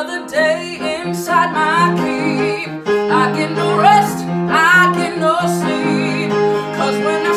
another day inside my keep. I get no rest, I get no sleep. Cause when